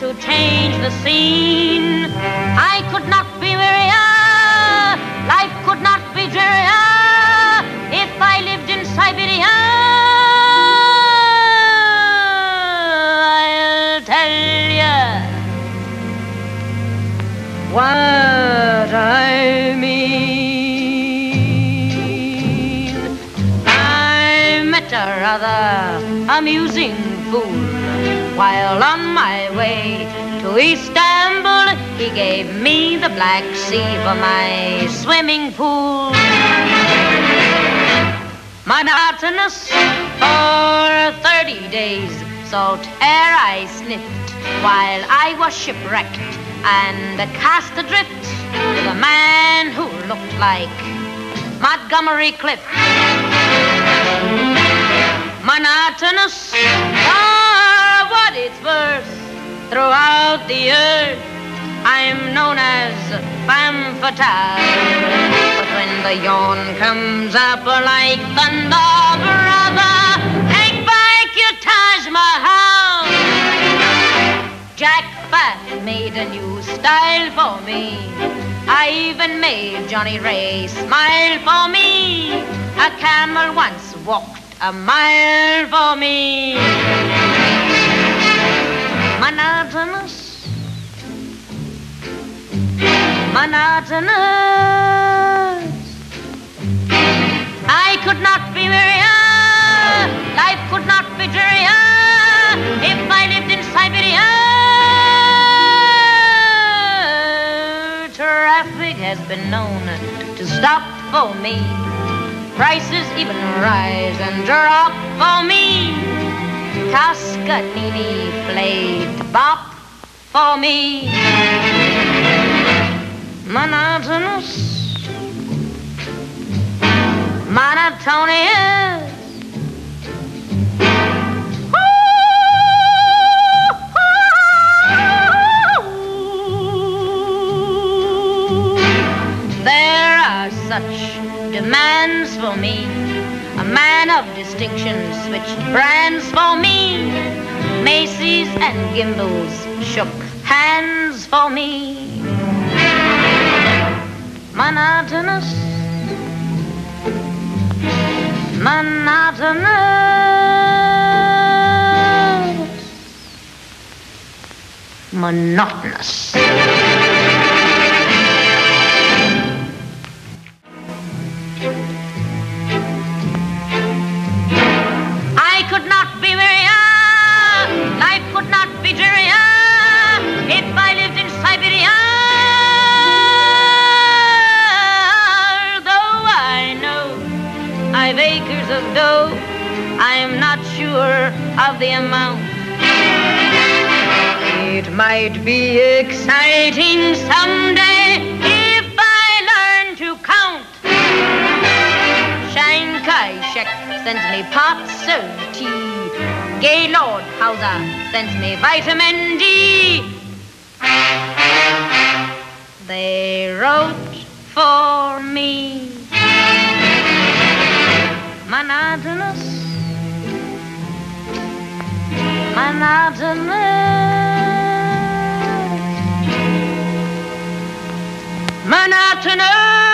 to change the scene. I could not be wearier, life could not be drearier if I lived in Siberia. I'll tell you what I mean. I met a rather amusing fool while on my way to Istanbul. He gave me the Black Sea for my swimming pool. Monotonous for 30 days, salt air I sniffed while I was shipwrecked and cast adrift with a man who looked like Montgomery Clift. Monotonous throughout the earth. I'm known as femme fatale. But when the yawn comes up like thunder, brother, take back your Taj Mahal. Jacques Fath made a new style for me. I even made Johnnie Ray smile for me. A camel once walked a mile for me. Monotonous. I could not be merrier, life could not be drearier if I lived in Siberia. Traffic has been known to stop for me. Prices even rise and drop for me. Toscanini played bop for me monotonous, monotonous. There are such demands for me. A man of distinction switched brands for me. Macy's and Gimbels shook hands for me monotonous, monotonous, monotonous. Five acres of dough. I am not sure of the amount. It might be exciting someday if I learn to count. Chiang Kai-shek sends me pots of tea. Gaylord Hauser sends me vitamin D. They wrote for me monotonous, monotonous, monotonous.